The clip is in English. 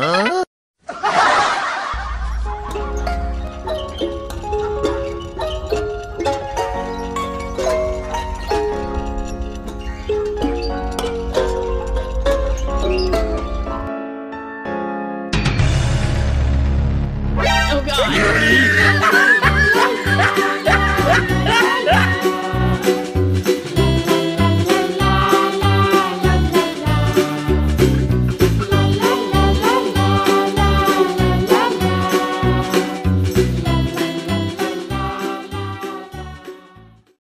Huh?